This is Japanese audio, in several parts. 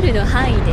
ールの範囲でね。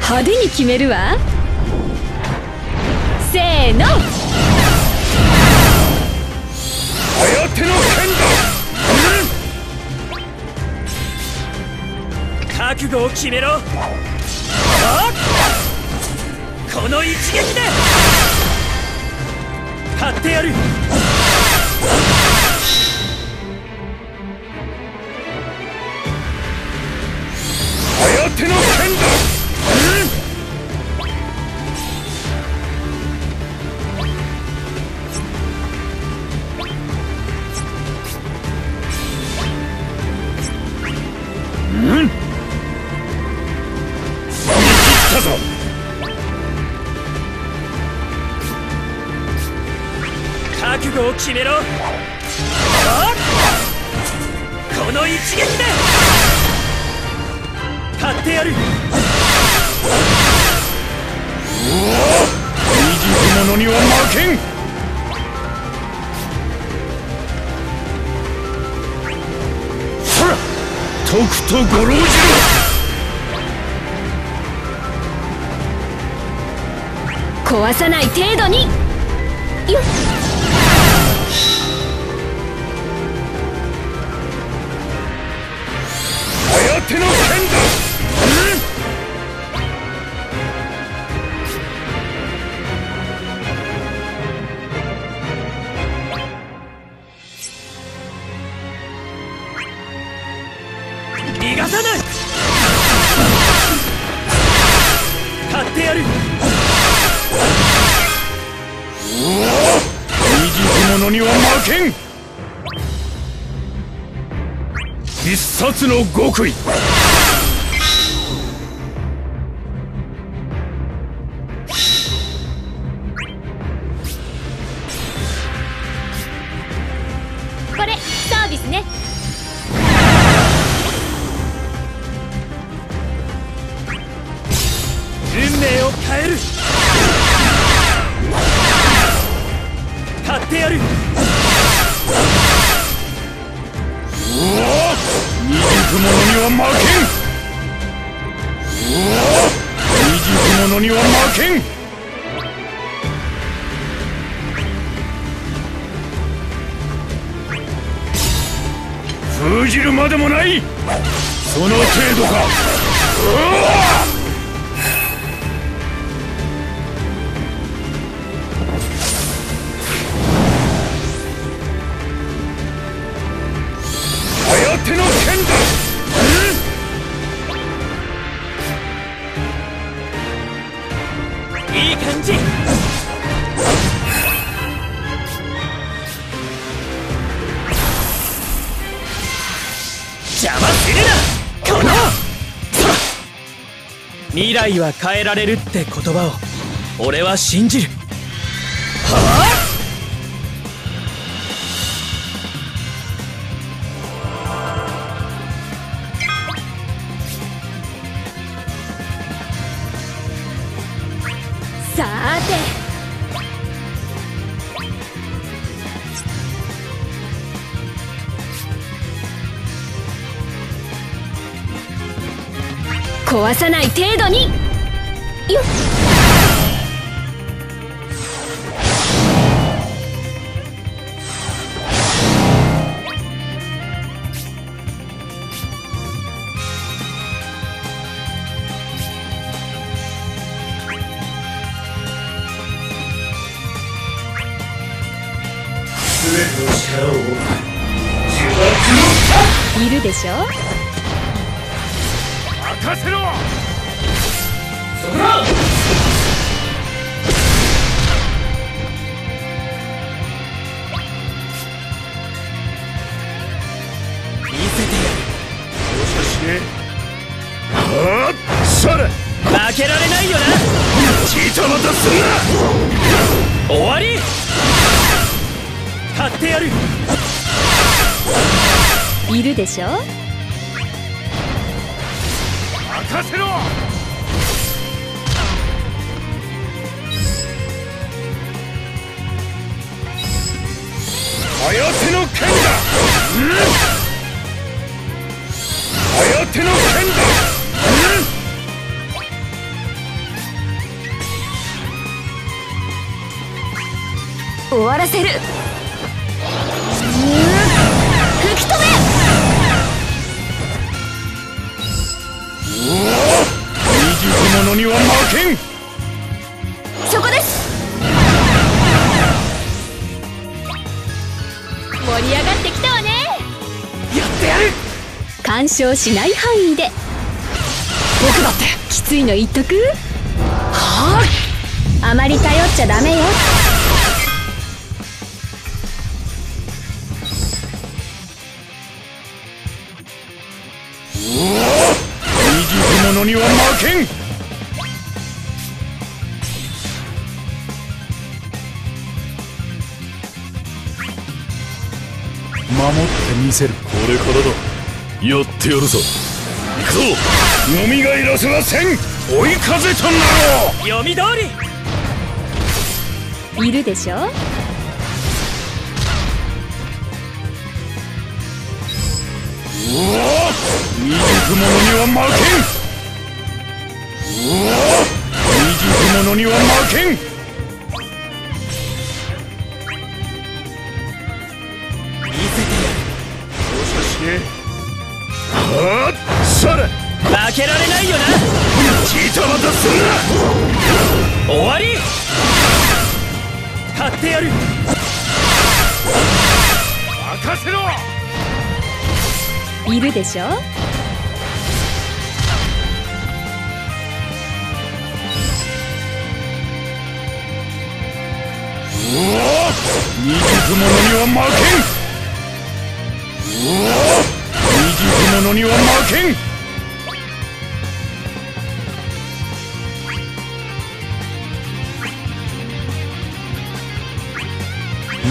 派手に決めるわ。せーの。颯の剣だ、うん覚悟を決めろ。あっ。この一撃で勝ってやる。颯の剣だ。決めろ。この一撃で勝ってやる。二者には負けん。そらとくとご老壊さない程度に。よっ必殺の極意。これサービスね。運命を変えるには負けん封じるまでもない。その程度か。うわいい感じ。この！未来は変えられるって言葉を俺は信じる。壊さない程度に。よっ。いるでしょ？任せろ！そこだ見せてやる。もしかして。はっそれ！負けられないよな。ジタバタすんな！終わり。買ってやるいるでしょ？任せろ！の剣だ、うん、の剣だ！終わらせる。者には負けん。そこです。盛り上がってきたわね。やってやる。干渉しない範囲で。僕だって。きついの言っとく？はあ。あまり頼っちゃダメよ。未熟者には負けんってみせるこれからだ。やってやるぞ。行くぞ。飲みがいらせはせん。追い風となろう。読み通り。いるでしょ？未熟者には負けん。未熟者には負けんはっさら負けられないよな。ジタバタするな終わり。買ってやる。任せろ。いるでしょ？未熟者には負けん。未熟者には負けん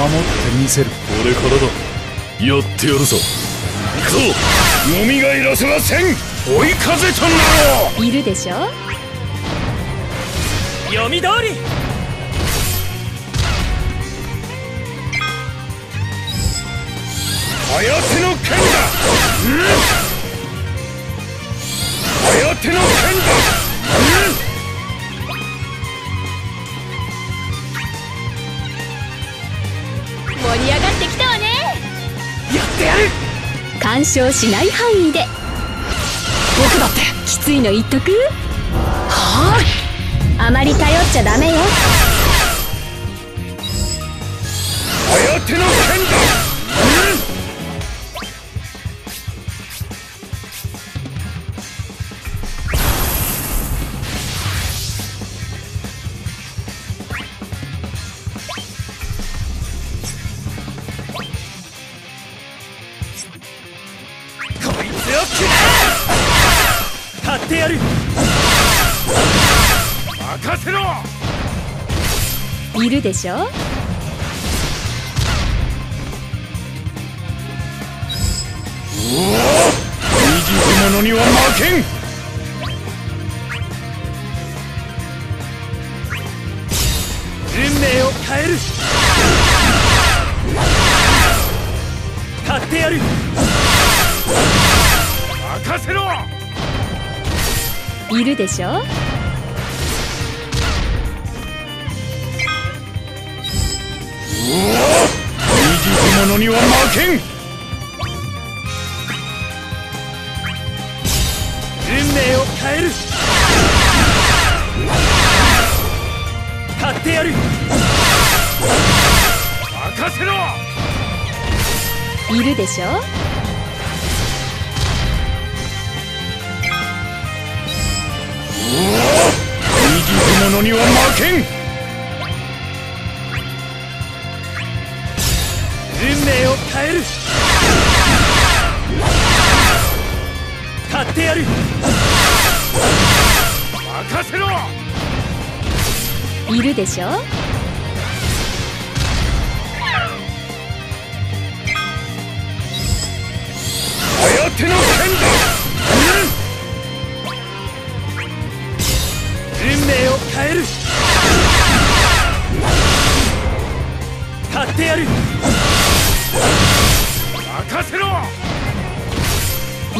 守ってみせる。これからだ。やってやるぞ。行くぞ。飲みがいらせはせん。追い風となろう。いるでしょ？読み通り。颯の剣だ。颯の剣だ。盛り上がってきたわね。やってやる。干渉しない範囲で。僕だって。きついの言っとく？はあまり頼っちゃダメよ。颯の剣だる。任せろ。いるでしょ？未熟者には負けんいるでしょ？未熟者には負けん！運命を変える！買ってやる！任せろ！いるでしょ？未熟者には負けん。運命を変える。買ってやる。任せろ。いるでしょ？颯の剣だ変える。買ってやる。任せろ。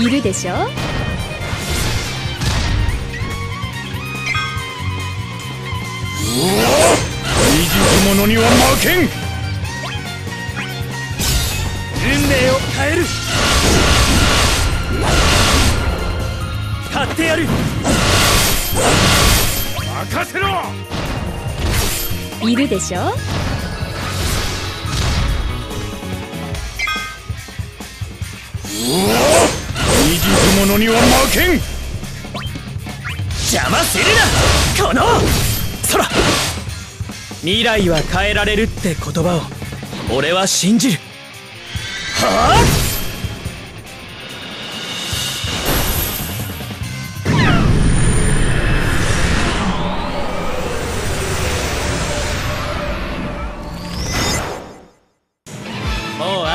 いるでしょ？未熟者には負けん。運命を変える。買ってやる任せろ。いるでしょ？未熟者には負けん。邪魔するな！この空。未来は変えられるって言葉を俺は信じる。はあ？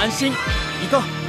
安心。行こ